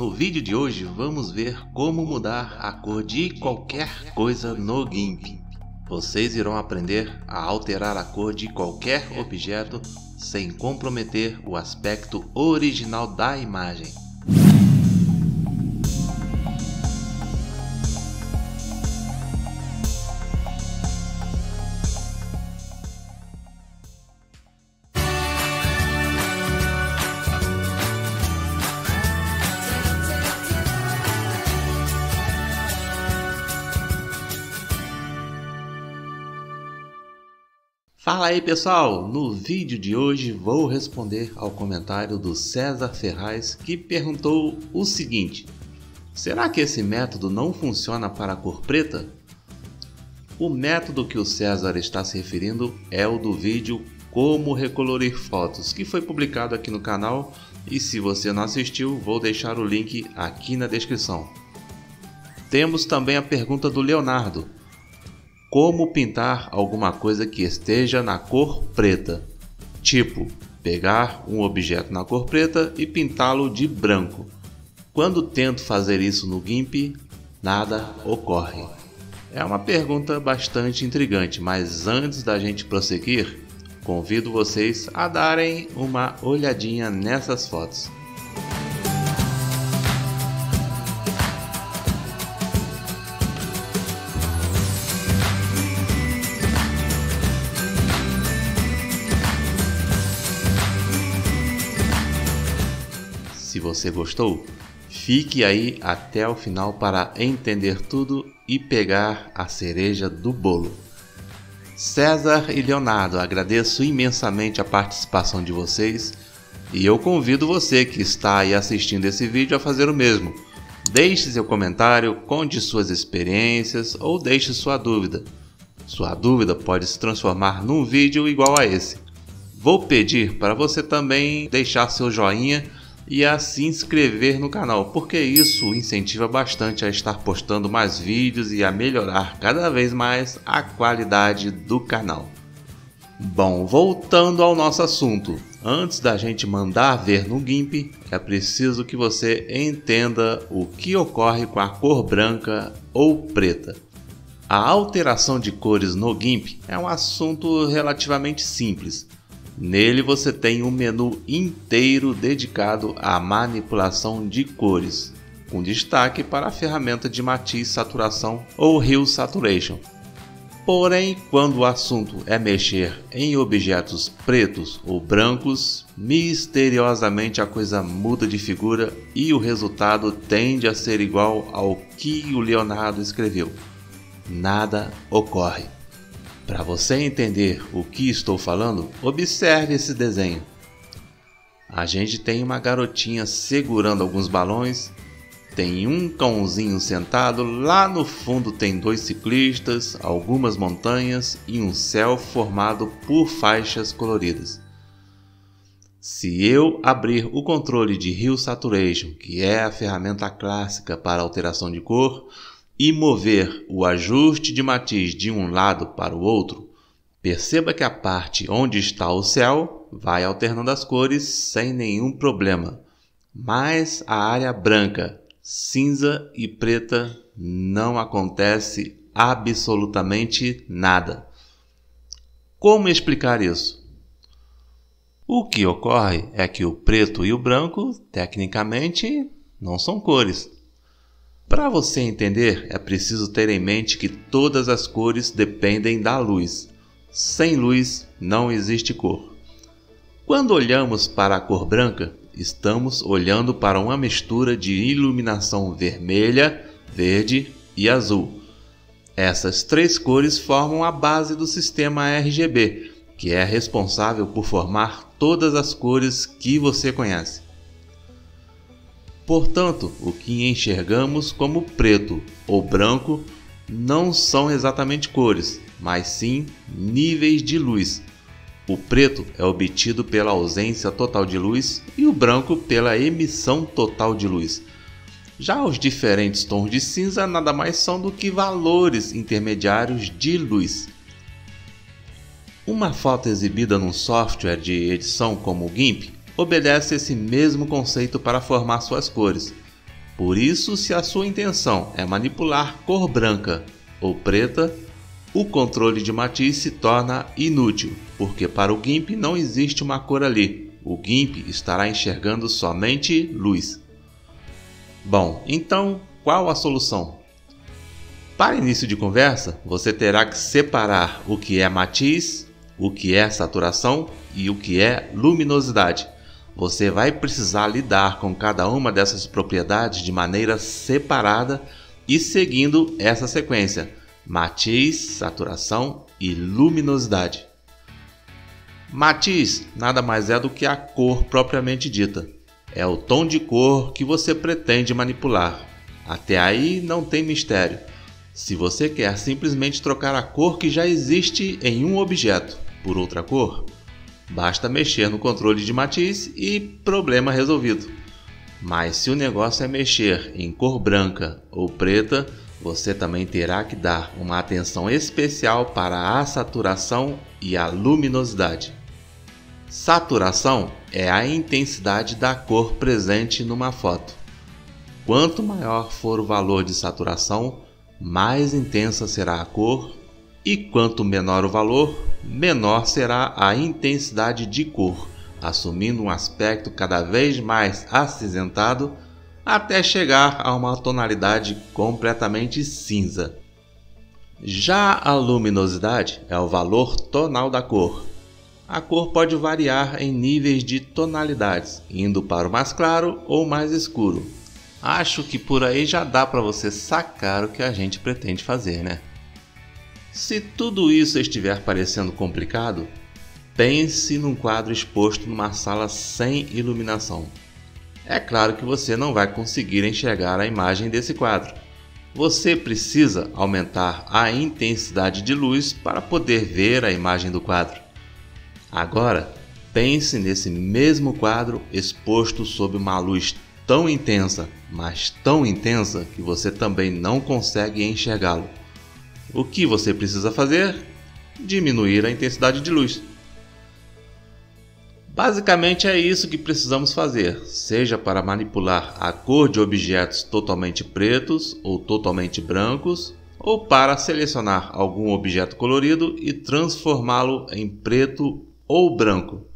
no vídeo de hoje vamos ver como mudar a cor de qualquer coisa no GIMP. Vocês irão aprender a alterar a cor de qualquer objeto sem comprometer o aspecto original da imagem. Aí pessoal, no vídeo de hoje vou responder ao comentário do César Ferraz que perguntou o seguinte: Será que esse método não funciona para a cor preta? O método que o César está se referindo é o do vídeo Como Recolorir Fotos, que foi publicado aqui no canal e se você não assistiu, vou deixar o link aqui na descrição. Temos também a pergunta do Leonardo como pintar alguma coisa que esteja na cor preta. Tipo, pegar um objeto na cor preta e pintá-lo de branco. Quando tento fazer isso no GIMP, nada ocorre. É uma pergunta bastante intrigante, mas antes da gente prosseguir, convido vocês a darem uma olhadinha nessas fotos. Você gostou, fique aí até o final para entender tudo e pegar a cereja do bolo. César e Leonardo, agradeço imensamente a participação de vocês e eu convido você que está aí assistindo esse vídeo a fazer o mesmo. Deixe seu comentário, conte suas experiências ou deixe sua dúvida. Sua dúvida pode se transformar num vídeo igual a esse. Vou pedir para você também deixar seu joinha e a se inscrever no canal, porque isso incentiva bastante a estar postando mais vídeos e a melhorar cada vez mais a qualidade do canal. Bom, voltando ao nosso assunto, antes da gente mandar ver no GIMP, é preciso que você entenda o que ocorre com a cor branca ou preta. A alteração de cores no GIMP é um assunto relativamente simples, Nele você tem um menu inteiro dedicado à manipulação de cores, com destaque para a ferramenta de matiz saturação ou Hue Saturation. Porém, quando o assunto é mexer em objetos pretos ou brancos, misteriosamente a coisa muda de figura e o resultado tende a ser igual ao que o Leonardo escreveu. Nada ocorre. Para você entender o que estou falando, observe esse desenho. A gente tem uma garotinha segurando alguns balões, tem um cãozinho sentado, lá no fundo tem dois ciclistas, algumas montanhas e um céu formado por faixas coloridas. Se eu abrir o controle de Hue Saturation, que é a ferramenta clássica para alteração de cor, e mover o ajuste de matiz de um lado para o outro, perceba que a parte onde está o céu vai alternando as cores sem nenhum problema, mas a área branca, cinza e preta não acontece absolutamente nada. Como explicar isso? O que ocorre é que o preto e o branco, tecnicamente, não são cores. Para você entender, é preciso ter em mente que todas as cores dependem da luz. Sem luz não existe cor. Quando olhamos para a cor branca, estamos olhando para uma mistura de iluminação vermelha, verde e azul. Essas três cores formam a base do sistema RGB, que é responsável por formar todas as cores que você conhece. Portanto, o que enxergamos como preto ou branco não são exatamente cores, mas sim níveis de luz. O preto é obtido pela ausência total de luz e o branco pela emissão total de luz. Já os diferentes tons de cinza nada mais são do que valores intermediários de luz. Uma foto exibida num software de edição como o GIMP obedece esse mesmo conceito para formar suas cores. Por isso, se a sua intenção é manipular cor branca ou preta, o controle de matiz se torna inútil, porque para o GIMP não existe uma cor ali. O GIMP estará enxergando somente luz. Bom, então qual a solução? Para início de conversa, você terá que separar o que é matiz, o que é saturação e o que é luminosidade. Você vai precisar lidar com cada uma dessas propriedades de maneira separada e seguindo essa sequência: matiz, saturação e luminosidade. Matiz nada mais é do que a cor propriamente dita. É o tom de cor que você pretende manipular. Até aí não tem mistério. Se você quer simplesmente trocar a cor que já existe em um objeto por outra cor, basta mexer no controle de matiz e problema resolvido. Mas se o negócio é mexer em cor branca ou preta, você também terá que dar uma atenção especial para a saturação e a luminosidade. Saturação é a intensidade da cor presente numa foto. Quanto maior for o valor de saturação, mais intensa será a cor, e quanto menor o valor, menor será a intensidade de cor, assumindo um aspecto cada vez mais acinzentado até chegar a uma tonalidade completamente cinza. Já a luminosidade é o valor tonal da cor. A cor pode variar em níveis de tonalidades, indo para o mais claro ou mais escuro, Acho que por aí já dá para você sacar o que a gente pretende fazer, né? Se tudo isso estiver parecendo complicado, pense num quadro exposto numa sala sem iluminação. É claro que você não vai conseguir enxergar a imagem desse quadro. Você precisa aumentar a intensidade de luz para poder ver a imagem do quadro. Agora, pense nesse mesmo quadro exposto sob uma luz tão intensa, mas tão intensa que você também não consegue enxergá-lo. O que você precisa fazer? Diminuir a intensidade de luz. Basicamente é isso que precisamos fazer, seja para manipular a cor de objetos totalmente pretos ou totalmente brancos, ou para selecionar algum objeto colorido e transformá-lo em preto ou branco.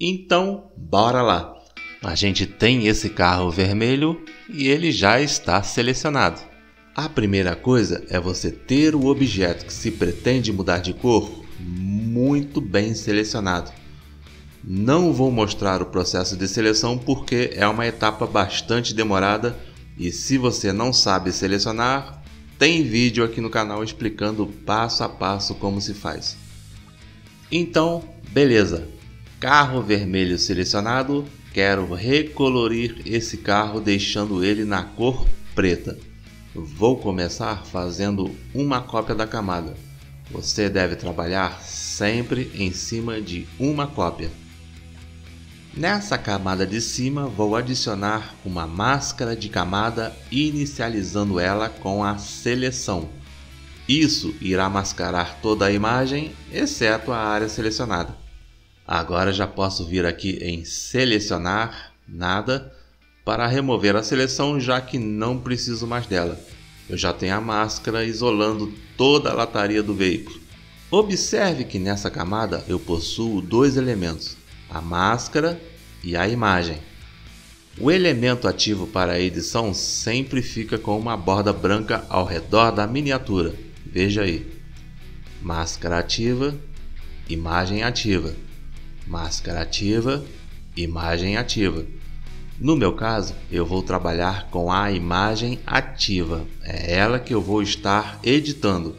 Então, bora lá! A gente tem esse carro vermelho e ele já está selecionado. A primeira coisa é você ter o objeto que se pretende mudar de cor muito bem selecionado. Não vou mostrar o processo de seleção porque é uma etapa bastante demorada e se você não sabe selecionar, tem vídeo aqui no canal explicando passo a passo como se faz. Então, beleza. Carro vermelho selecionado, Quero recolorir esse carro deixando ele na cor preta. Vou começar fazendo uma cópia da camada. Você deve trabalhar sempre em cima de uma cópia. Nessa camada de cima vou adicionar uma máscara de camada inicializando ela com a seleção. Isso irá mascarar toda a imagem, exceto a área selecionada. Agora já posso vir aqui em selecionar nada para remover a seleção já que não preciso mais dela. Eu já tenho a máscara isolando toda a lataria do veículo. Observe que nessa camada eu possuo dois elementos, a máscara e a imagem. O elemento ativo para a edição sempre fica com uma borda branca ao redor da miniatura. Veja aí. Máscara ativa, imagem ativa máscara ativa, imagem ativa. No meu caso, eu vou trabalhar com a imagem ativa, é ela que eu vou estar editando.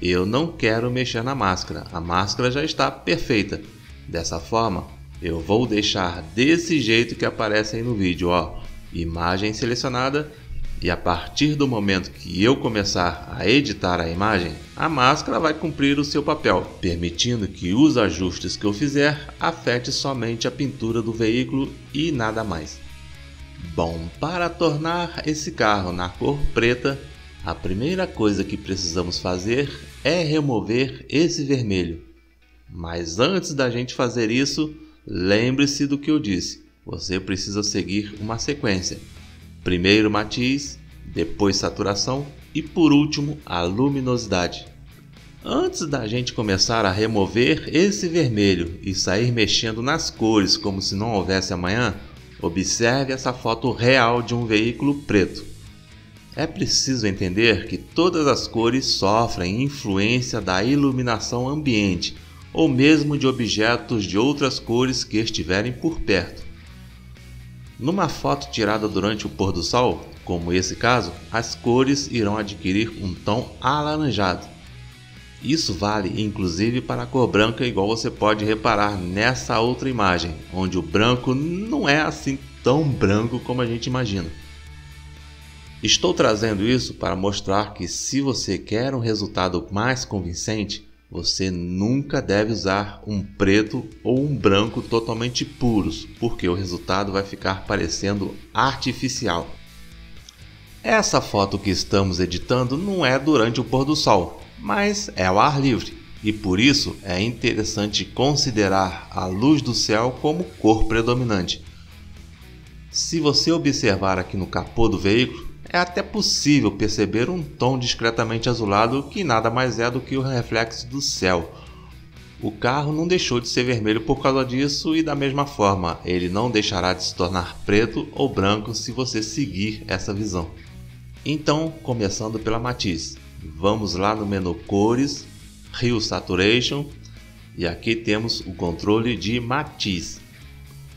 Eu não quero mexer na máscara, a máscara já está perfeita. Dessa forma, eu vou deixar desse jeito que aparece aí no vídeo, ó, imagem selecionada e a partir do momento que eu começar a editar a imagem, a máscara vai cumprir o seu papel, permitindo que os ajustes que eu fizer afete somente a pintura do veículo e nada mais. Bom, para tornar esse carro na cor preta, a primeira coisa que precisamos fazer é remover esse vermelho. Mas antes da gente fazer isso, lembre-se do que eu disse. Você precisa seguir uma sequência. Primeiro matiz, depois saturação e por último a luminosidade. Antes da gente começar a remover esse vermelho e sair mexendo nas cores como se não houvesse amanhã, observe essa foto real de um veículo preto. É preciso entender que todas as cores sofrem influência da iluminação ambiente ou mesmo de objetos de outras cores que estiverem por perto. Numa foto tirada durante o pôr do sol, como esse caso, as cores irão adquirir um tom alaranjado isso vale inclusive para a cor branca, igual você pode reparar nessa outra imagem, onde o branco não é assim tão branco como a gente imagina. Estou trazendo isso para mostrar que se você quer um resultado mais convincente, você nunca deve usar um preto ou um branco totalmente puros, porque o resultado vai ficar parecendo artificial. Essa foto que estamos editando não é durante o pôr do sol, mas é ao ar livre e por isso é interessante considerar a luz do céu como cor predominante. Se você observar aqui no capô do veículo, é até possível perceber um tom discretamente azulado que nada mais é do que o reflexo do céu. O carro não deixou de ser vermelho por causa disso e da mesma forma, ele não deixará de se tornar preto ou branco se você seguir essa visão. Então, começando pela matiz. Vamos lá no menu Cores, Hue Saturation e aqui temos o controle de matiz.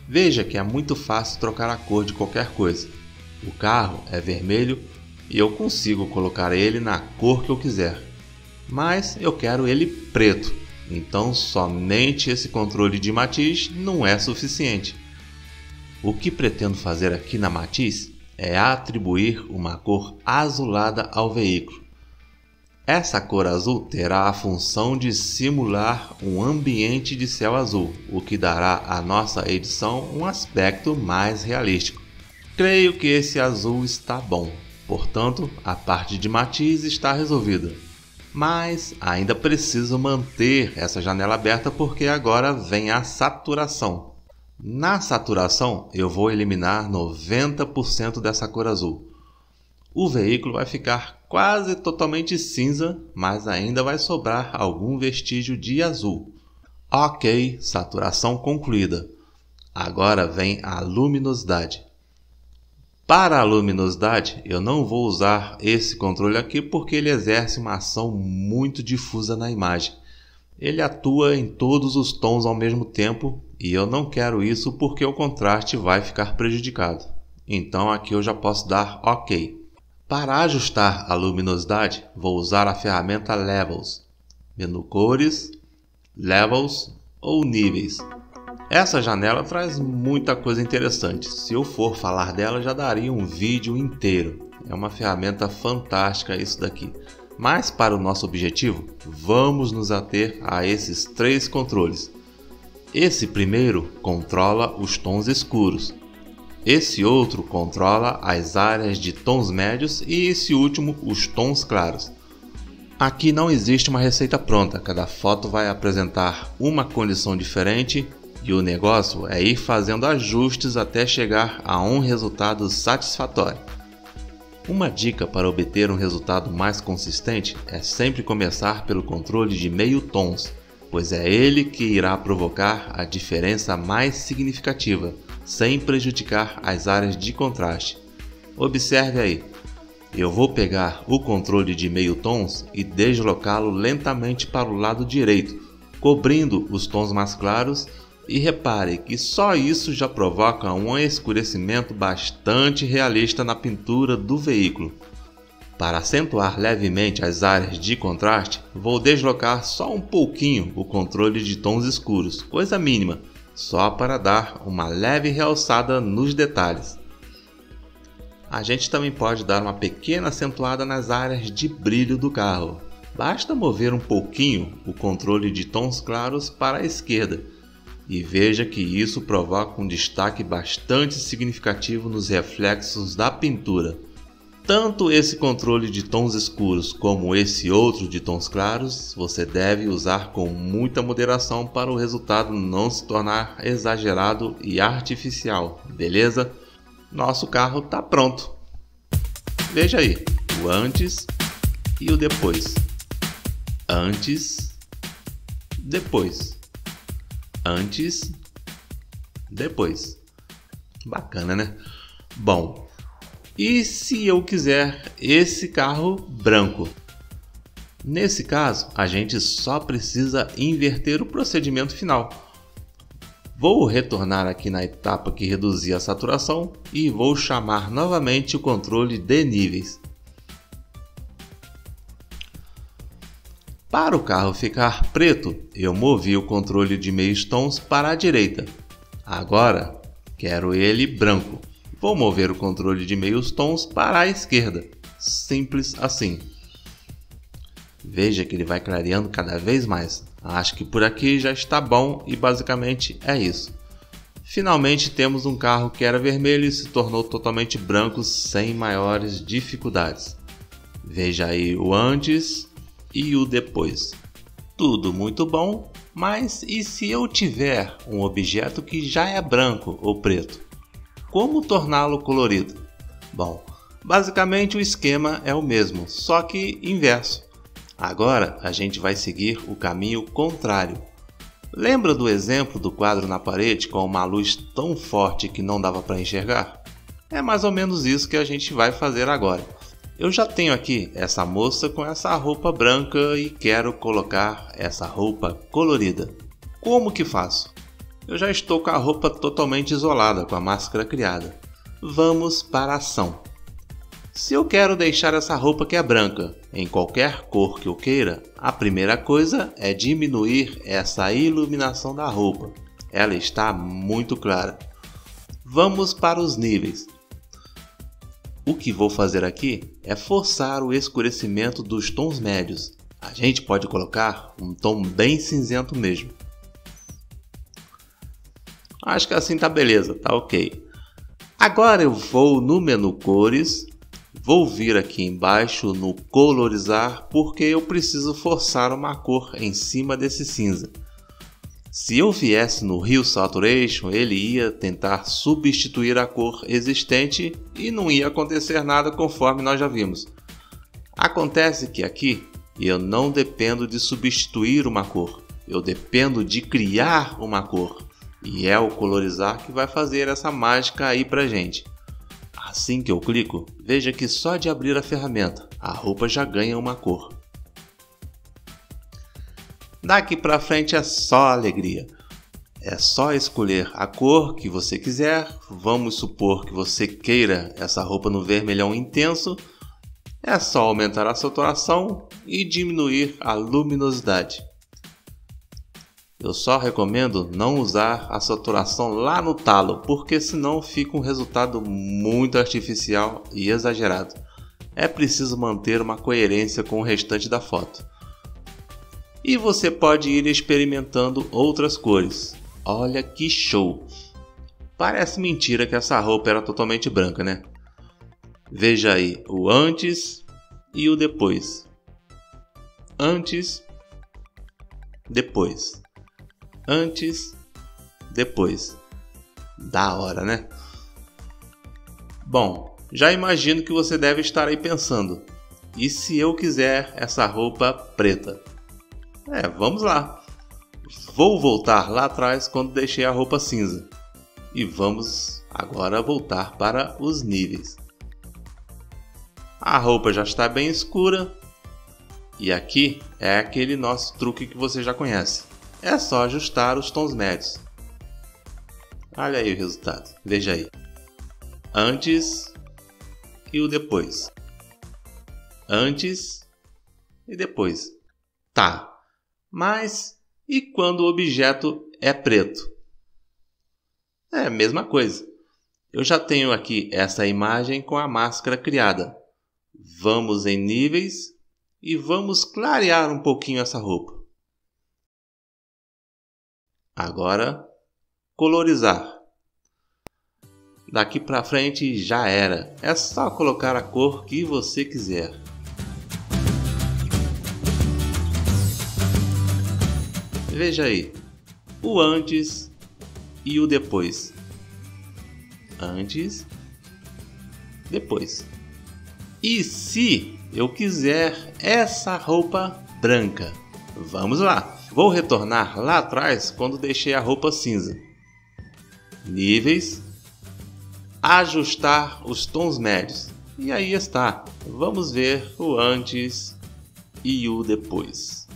Veja que é muito fácil trocar a cor de qualquer coisa. O carro é vermelho e eu consigo colocar ele na cor que eu quiser. Mas eu quero ele preto, então somente esse controle de matiz não é suficiente. O que pretendo fazer aqui na matiz é atribuir uma cor azulada ao veículo. Essa cor azul terá a função de simular um ambiente de céu azul, o que dará à nossa edição um aspecto mais realístico. Creio que esse azul está bom, portanto, a parte de matiz está resolvida. Mas ainda preciso manter essa janela aberta porque agora vem a saturação. Na saturação, eu vou eliminar 90% dessa cor azul o veículo vai ficar quase totalmente cinza, mas ainda vai sobrar algum vestígio de azul. Ok, saturação concluída. Agora vem a luminosidade. Para a luminosidade, eu não vou usar esse controle aqui porque ele exerce uma ação muito difusa na imagem. Ele atua em todos os tons ao mesmo tempo e eu não quero isso porque o contraste vai ficar prejudicado. Então aqui eu já posso dar OK. Para ajustar a luminosidade, vou usar a ferramenta Levels, menu Cores, Levels ou Níveis. Essa janela traz muita coisa interessante. Se eu for falar dela, já daria um vídeo inteiro. É uma ferramenta fantástica isso daqui. Mas para o nosso objetivo, vamos nos ater a esses três controles. Esse primeiro controla os tons escuros, esse outro controla as áreas de tons médios e esse último os tons claros. Aqui não existe uma receita pronta, cada foto vai apresentar uma condição diferente e o negócio é ir fazendo ajustes até chegar a um resultado satisfatório. Uma dica para obter um resultado mais consistente é sempre começar pelo controle de meio tons, pois é ele que irá provocar a diferença mais significativa sem prejudicar as áreas de contraste. Observe aí, eu vou pegar o controle de meio tons e deslocá-lo lentamente para o lado direito, cobrindo os tons mais claros e repare que só isso já provoca um escurecimento bastante realista na pintura do veículo. Para acentuar levemente as áreas de contraste, vou deslocar só um pouquinho o controle de tons escuros, coisa mínima, só para dar uma leve realçada nos detalhes. A gente também pode dar uma pequena acentuada nas áreas de brilho do carro. Basta mover um pouquinho o controle de tons claros para a esquerda e veja que isso provoca um destaque bastante significativo nos reflexos da pintura. Tanto esse controle de tons escuros como esse outro de tons claros você deve usar com muita moderação para o resultado não se tornar exagerado e artificial, beleza? Nosso carro está pronto. Veja aí, o antes e o depois. Antes, depois. Antes, depois. Bacana, né? Bom, e se eu quiser esse carro branco? Nesse caso, a gente só precisa inverter o procedimento final. Vou retornar aqui na etapa que reduzi a saturação e vou chamar novamente o controle de níveis. Para o carro ficar preto, eu movi o controle de meios tons para a direita. Agora, quero ele branco. Vou mover o controle de meios tons para a esquerda. Simples assim. Veja que ele vai clareando cada vez mais. Acho que por aqui já está bom e basicamente é isso. Finalmente temos um carro que era vermelho e se tornou totalmente branco sem maiores dificuldades. Veja aí o antes e o depois. Tudo muito bom, mas e se eu tiver um objeto que já é branco ou preto? Como torná-lo colorido? Bom, basicamente o esquema é o mesmo, só que inverso. Agora a gente vai seguir o caminho contrário. Lembra do exemplo do quadro na parede com uma luz tão forte que não dava para enxergar? É mais ou menos isso que a gente vai fazer agora. Eu já tenho aqui essa moça com essa roupa branca e quero colocar essa roupa colorida. Como que faço? Eu já estou com a roupa totalmente isolada, com a máscara criada. Vamos para a ação. Se eu quero deixar essa roupa que é branca em qualquer cor que eu queira, a primeira coisa é diminuir essa iluminação da roupa. Ela está muito clara. Vamos para os níveis. O que vou fazer aqui é forçar o escurecimento dos tons médios. A gente pode colocar um tom bem cinzento mesmo. Acho que assim tá beleza, tá ok. Agora eu vou no menu cores, vou vir aqui embaixo no colorizar porque eu preciso forçar uma cor em cima desse cinza. Se eu viesse no Hue Saturation, ele ia tentar substituir a cor existente e não ia acontecer nada conforme nós já vimos. Acontece que aqui eu não dependo de substituir uma cor, eu dependo de criar uma cor. E é o colorizar que vai fazer essa mágica aí pra gente. Assim que eu clico, veja que só de abrir a ferramenta, a roupa já ganha uma cor. Daqui para frente é só alegria. É só escolher a cor que você quiser. Vamos supor que você queira essa roupa no vermelhão intenso. É só aumentar a saturação e diminuir a luminosidade. Eu só recomendo não usar a saturação lá no talo, porque senão fica um resultado muito artificial e exagerado. É preciso manter uma coerência com o restante da foto e você pode ir experimentando outras cores. Olha que show! Parece mentira que essa roupa era totalmente branca, né? Veja aí o antes e o depois. Antes, depois. Antes, depois. Da hora, né? Bom, já imagino que você deve estar aí pensando: e se eu quiser essa roupa preta? É, vamos lá. Vou voltar lá atrás quando deixei a roupa cinza. E vamos agora voltar para os níveis. A roupa já está bem escura. E aqui é aquele nosso truque que você já conhece. É só ajustar os tons médios. Olha aí o resultado. Veja aí. Antes e o depois. Antes e depois. Tá, mas e quando o objeto é preto? É a mesma coisa. Eu já tenho aqui essa imagem com a máscara criada. Vamos em níveis e vamos clarear um pouquinho essa roupa. Agora, colorizar. Daqui para frente já era. É só colocar a cor que você quiser. Veja aí, o antes e o depois. Antes, depois. E se eu quiser essa roupa branca? Vamos lá. Vou retornar lá atrás quando deixei a roupa cinza. Níveis. Ajustar os tons médios. E aí está. Vamos ver o antes e o depois.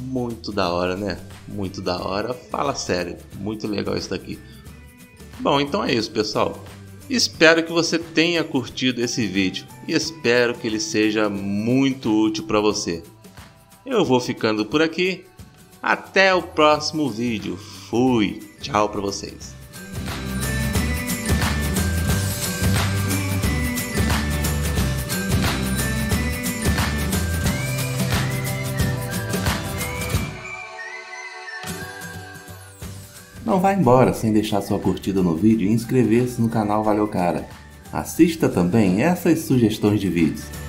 Muito da hora, né? Muito da hora. Fala sério. Muito legal isso daqui. Bom, então é isso, pessoal. Espero que você tenha curtido esse vídeo e espero que ele seja muito útil para você. Eu vou ficando por aqui. Até o próximo vídeo. Fui. Tchau para vocês. Não vá embora sem deixar sua curtida no vídeo e inscrever-se no canal Valeu Cara. Assista também essas sugestões de vídeos.